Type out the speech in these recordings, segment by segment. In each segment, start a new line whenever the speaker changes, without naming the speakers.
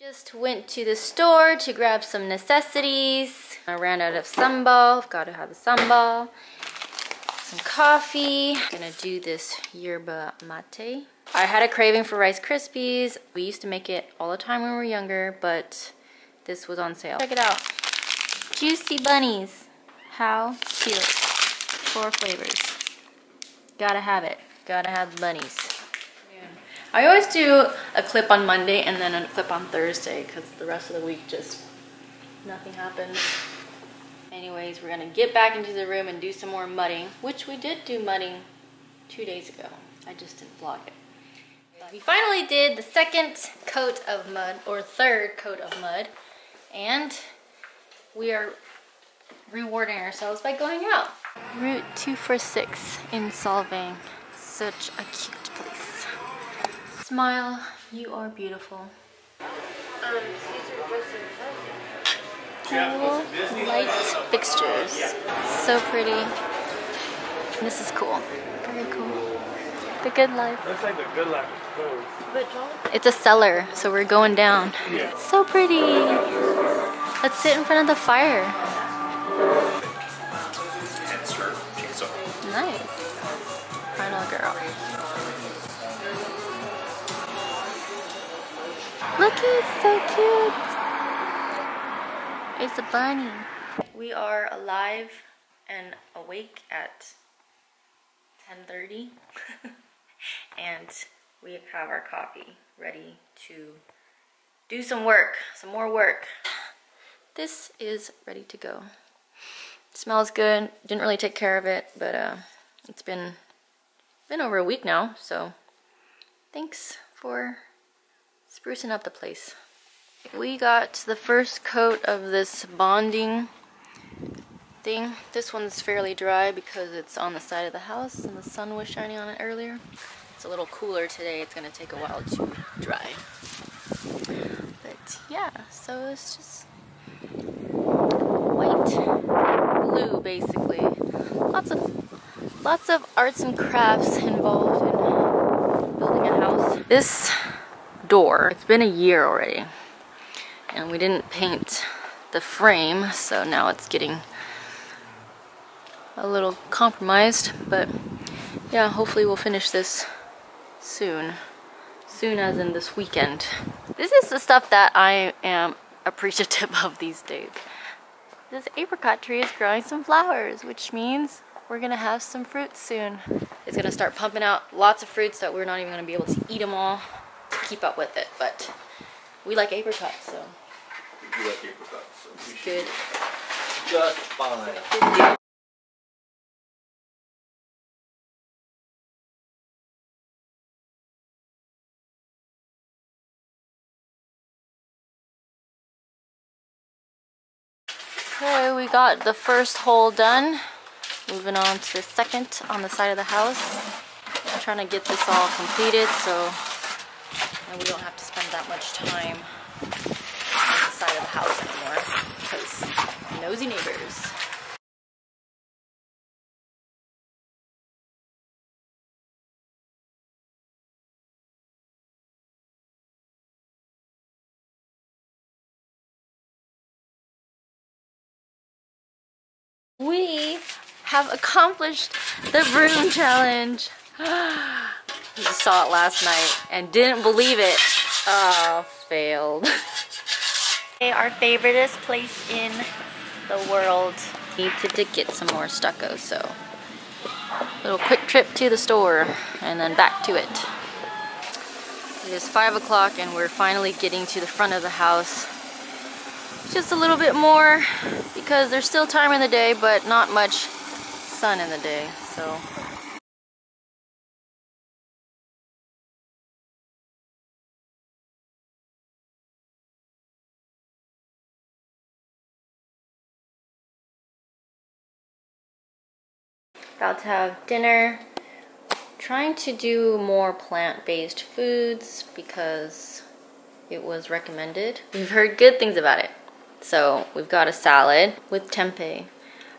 Just went to the store to grab some necessities. I ran out of sambal, gotta have the sambal. Some coffee. Gonna do this yerba mate. I had a craving for Rice Krispies. We used to make it all the time when we were younger, but this was on sale. Check it out. Juicy bunnies. How cute. Four flavors. Gotta have it. Gotta have bunnies. I always do a clip on Monday and then a clip on Thursday because the rest of the week just nothing happens. Anyways, we're gonna get back into the room and do some more mudding, which we did do mudding two days ago. I just didn't vlog it. We finally did the second coat of mud, or third coat of mud, and we are rewarding ourselves by going out. Route 246 in Solvang. Such a cute place. Smile, you are beautiful. Cool light fixtures. So pretty. This is cool. Very cool. The good life.
Looks like the good life is closed.
It's a cellar, so we're going down.
Yeah.
So pretty. Let's sit in front of the fire.
Hence her chainsaw.
Nice. Final girl. Look, it's so cute. It's a bunny. We are alive and awake at 10:30, and we have our coffee ready to do some work, some more work. This is ready to go. smells good. Didn't really take care of it, but uh, it's been been over a week now, so thanks for sprucing up the place. We got the first coat of this bonding thing. This one's fairly dry because it's on the side of the house and the sun was shining on it earlier. It's a little cooler today. It's going to take a while to dry. But yeah, so it's just white glue basically. Lots of lots of arts and crafts involved in building a house. This door, it's been a year already and we didn't paint the frame so now it's getting a little compromised but yeah hopefully we'll finish this soon. Soon as in this weekend. This is the stuff that I am appreciative of these days. This apricot tree is growing some flowers which means we're gonna have some fruit soon. It's gonna start pumping out lots of fruits that we're not even gonna be able to eat them all keep up with it but we like apricots so
We like apricots, so we
good
just fine.
Okay, we got the first hole done. Moving on to the second on the side of the house. I'm trying to get this all completed so and we don't have to spend that much time on the side of the house anymore because nosy neighbors. We have accomplished the broom challenge. Just saw it last night and didn't believe it. Oh, failed. okay, our favoriteest place in the world. Need to, to get some more stucco, so little quick trip to the store and then back to it. It is five o'clock and we're finally getting to the front of the house. Just a little bit more because there's still time in the day, but not much sun in the day, so about to have dinner. Trying to do more plant-based foods because it was recommended. We've heard good things about it. So we've got a salad with tempeh.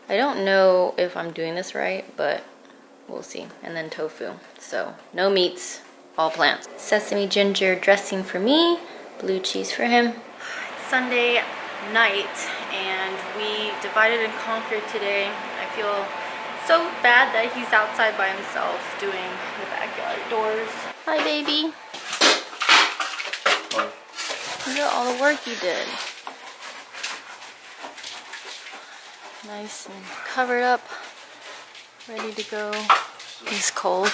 I don't know if I'm doing this right, but we'll see. And then tofu. So no meats, all plants. Sesame ginger dressing for me, blue cheese for him. It's Sunday night and we divided and conquered today. I feel so bad that he's outside by himself doing the backyard doors. Hi baby. Look at all the work you did. Nice and covered up, ready to go. He's cold.